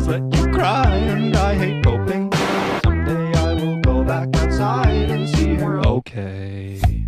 girls let you cry, and I hate coping. Someday I will go back outside and see her okay.